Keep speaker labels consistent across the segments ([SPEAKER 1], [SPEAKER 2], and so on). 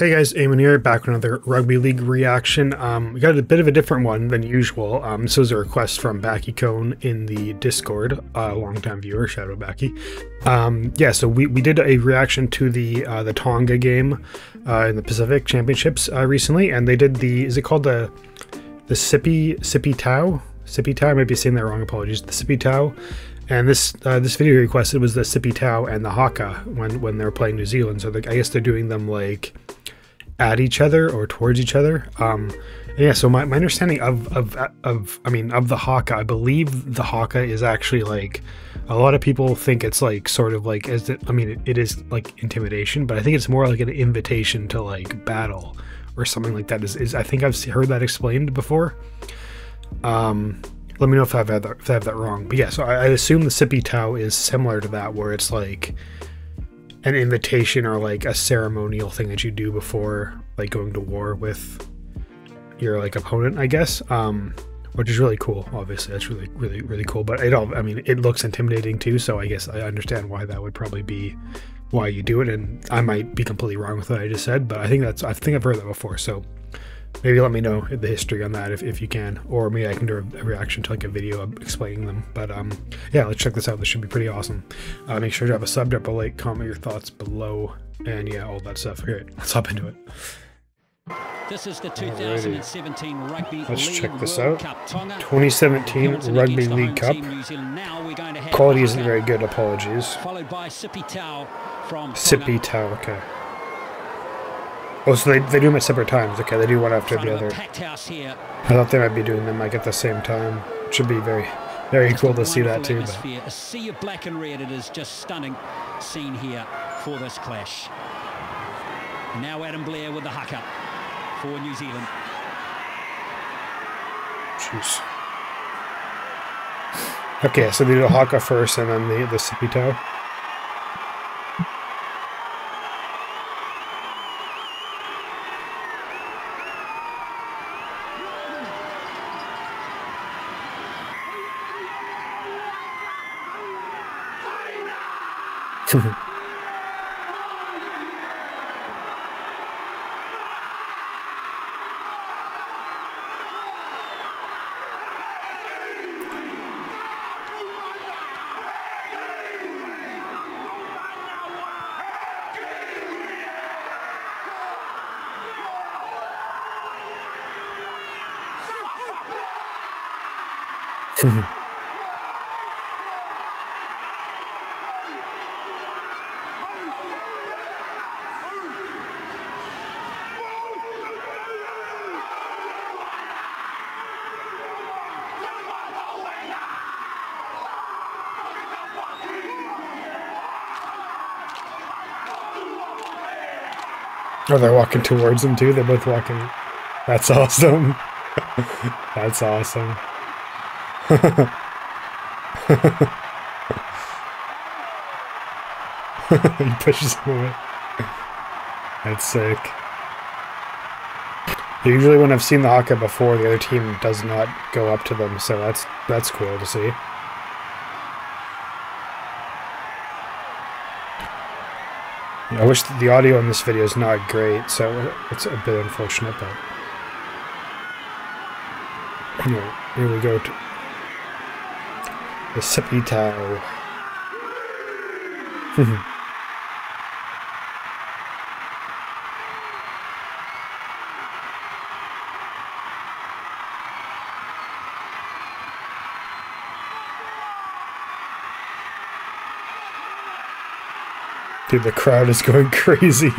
[SPEAKER 1] Hey guys, Eamonn here, back with another Rugby League reaction. Um, we got a bit of a different one than usual. Um, this was a request from Backy Cone in the Discord, a uh, longtime viewer, Shadow Backy. Um, yeah, so we, we did a reaction to the uh, the Tonga game uh, in the Pacific Championships uh, recently, and they did the, is it called the the Sipi, Sipi Tau? Sipi Tau, I might be saying that wrong, apologies. The Sipi Tau. And this uh, this video requested was the Sipi Tau and the Haka when, when they were playing New Zealand. So I guess they're doing them like at each other or towards each other. Um, yeah, so my, my understanding of, of, of, I mean, of the Haka, I believe the Haka is actually like, a lot of people think it's like sort of like, as it, I mean, it, it is like intimidation, but I think it's more like an invitation to like battle or something like that. Is, is I think I've heard that explained before. Um, let me know if I've had that, if I have that wrong. But yeah, so I, I assume the Sipi Tau is similar to that, where it's like, an invitation or like a ceremonial thing that you do before like going to war with your like opponent, I guess. Um, which is really cool. Obviously, that's really, really, really cool. But it all, I mean, it looks intimidating too. So I guess I understand why that would probably be why you do it. And I might be completely wrong with what I just said, but I think that's, I think I've heard that before. So maybe let me know the history on that if, if you can or maybe i can do a, reaction to like a video explaining them but um yeah let's check this out this should be pretty awesome uh, make sure to have a sub drop a like comment your thoughts below and yeah all that stuff okay let's hop into it
[SPEAKER 2] this is the 2017 Alrighty. Rugby
[SPEAKER 1] Let's
[SPEAKER 2] League
[SPEAKER 1] check this
[SPEAKER 2] World
[SPEAKER 1] out. 2017 Rugby League Cup. Quality isn't very good, apologies.
[SPEAKER 2] Followed by Sipi Tau from
[SPEAKER 1] Sipi Tau, okay. Oh, so they, they do them at separate times. Okay, they do one after the other. I thought they might be doing them like at the same time. It should be very, very cool to see that too. But.
[SPEAKER 2] A sea of black and red. It is just stunning scene here for this clash. Now Adam Blair with the haka for New Zealand.
[SPEAKER 1] Jeez. Okay, so they do the haka first and then the, the Sipi 是不是？是不？Oh, they're walking towards him too. They're both walking. That's awesome. That's awesome. he pushes him away. That's sick. Usually when I've seen the Haka before, the other team does not go up to them, so that's that's cool to see. I wish the audio in this video is not great, so it's a bit unfortunate, but... Anyway, here we go to the Sipi Tau. Dude, the crowd is going crazy.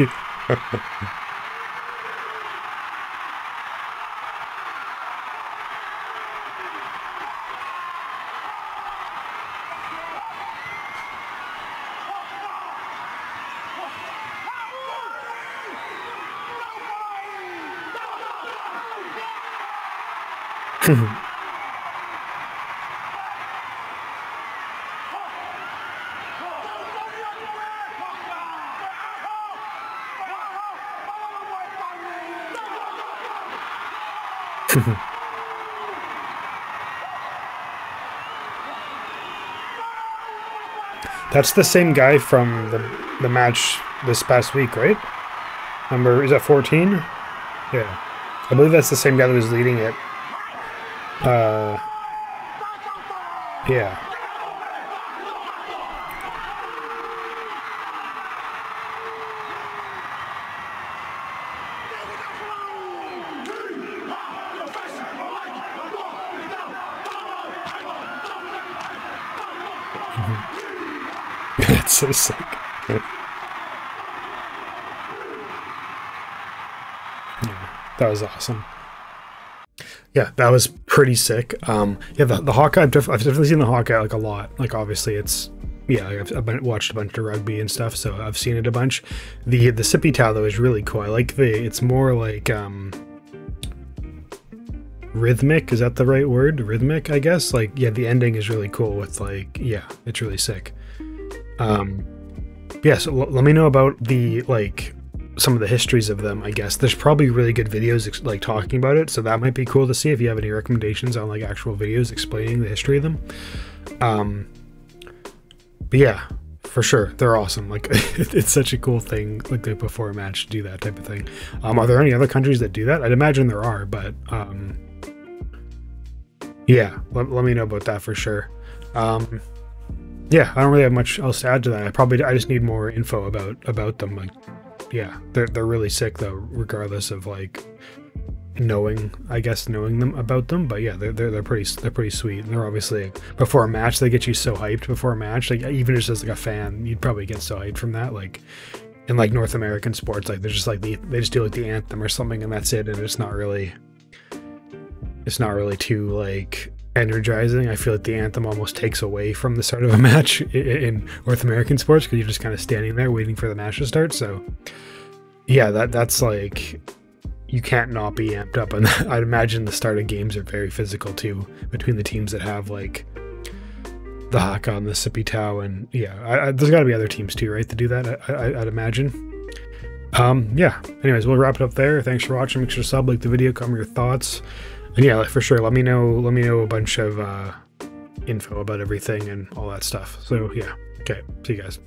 [SPEAKER 1] That's the same guy from the the match this past week, right? Number, is that 14? Yeah. I believe that's the same guy that was leading it. Uh, yeah. That's so sick. that was awesome. Yeah, that was pretty sick. Um, yeah, the, the Haka, I've, def I've definitely seen the Haka like a lot. Like, obviously, it's yeah, I've, I've, watched a bunch of rugby and stuff, so I've seen it a bunch. The the Sipi Tau though is really cool. I like the it's more like um, rhythmic. Is that the right word? Rhythmic, I guess. Like, yeah, the ending is really cool. With like, yeah, it's really sick. Um, yeah, so let me know about the like some of the histories of them. I guess there's probably really good videos like talking about it, so that might be cool to see if you have any recommendations on like actual videos explaining the history of them. Um, but yeah, for sure, they're awesome. Like it's such a cool thing, like they before a match to do that type of thing. Um, are there any other countries that do that? I'd imagine there are, but um, yeah, let, let me know about that for sure. Um, yeah, I don't really have much else to add to that. I probably I just need more info about about them. Like, yeah, they're they're really sick though, regardless of like knowing I guess knowing them about them. But yeah, they're they're, they're pretty they're pretty sweet. And they're obviously before a match they get you so hyped before a match. Like even just as like a fan, you'd probably get so hyped from that. Like in like North American sports, like they're just like the they just do like the anthem or something, and that's it. And it's not really it's not really too like energizing. I feel like the anthem almost takes away from the start of a match in North American sports because you're just kind of standing there waiting for the match to start. So, yeah, that that's like you can't not be amped up. And I'd imagine the start of games are very physical too between the teams that have like the haka on the Sipi Tau and yeah, I, I, there's got to be other teams too, right? To do that, I, would imagine. Um, yeah. Anyways, we'll wrap it up there. Thanks for watching. Make sure to sub, like the video, comment your thoughts and yeah, for sure. Let me know. Let me know a bunch of uh, info about everything and all that stuff. So yeah. Okay. See you guys.